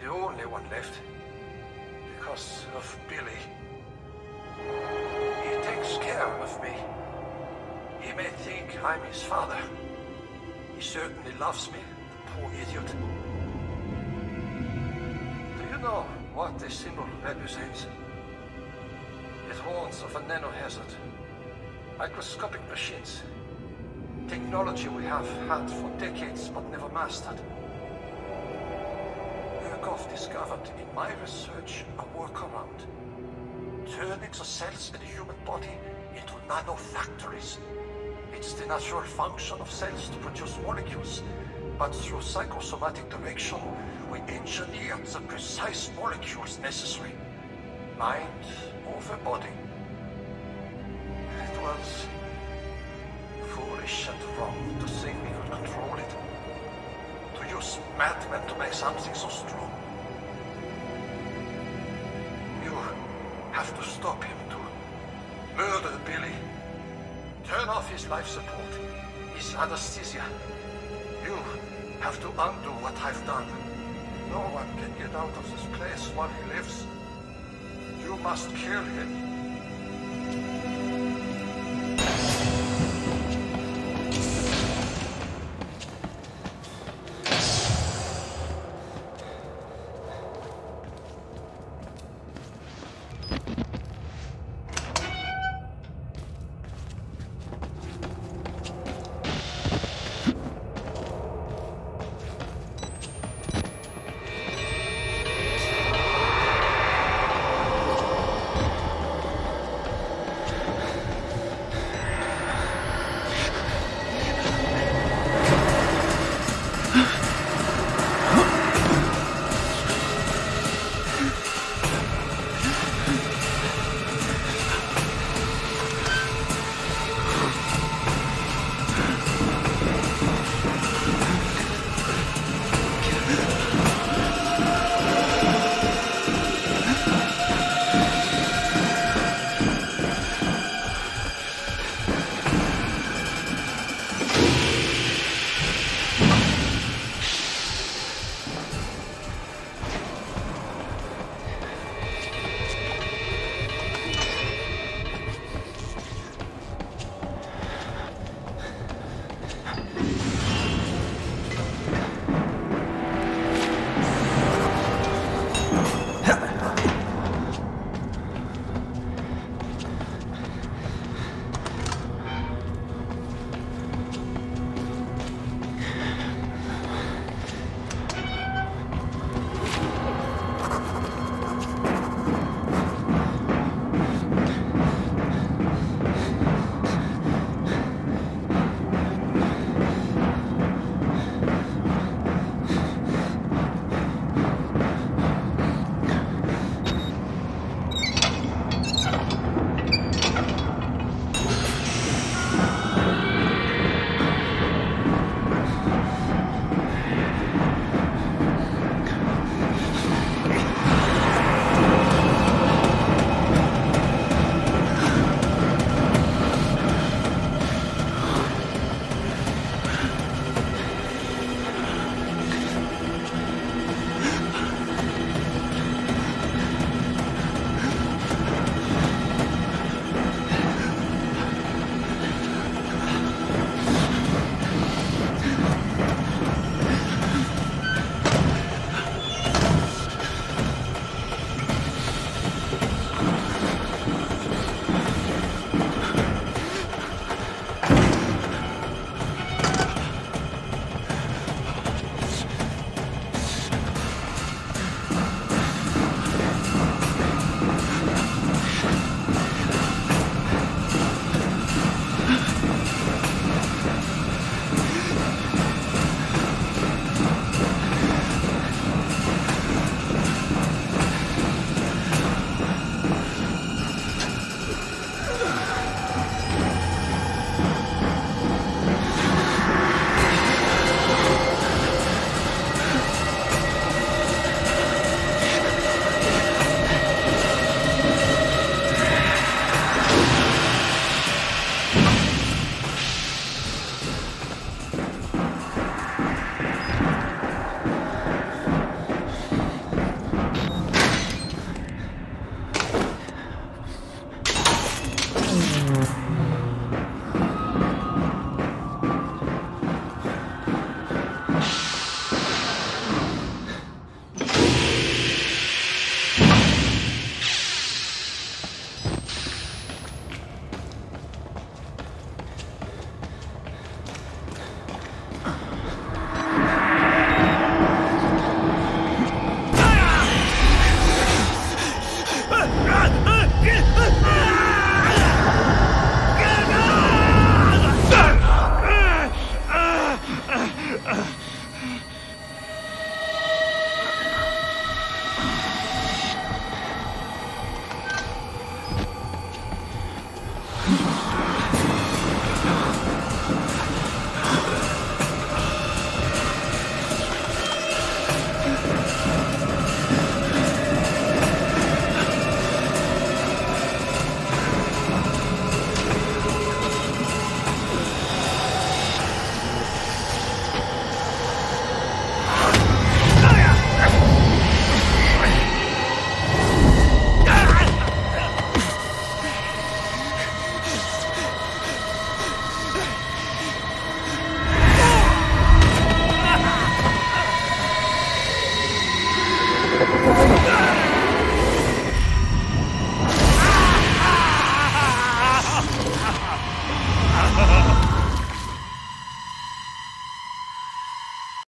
the only one left. Because of Billy. He takes care of me. He may think I'm his father. He certainly loves me, the poor idiot. Do you know what this symbol represents? It warns of a nanohazard. Microscopic machines. Technology we have had for decades but never mastered. Murkoff discovered in my research a workaround. Turning the cells in the human body into nanofactories. It's the natural function of cells to produce molecules, but through psychosomatic direction, we engineered the precise molecules necessary. Mind over body. It was foolish and wrong to think use to make something so strong. You have to stop him to murder Billy. Turn off his life support, his anesthesia. You have to undo what I've done. No one can get out of this place while he lives. You must kill him.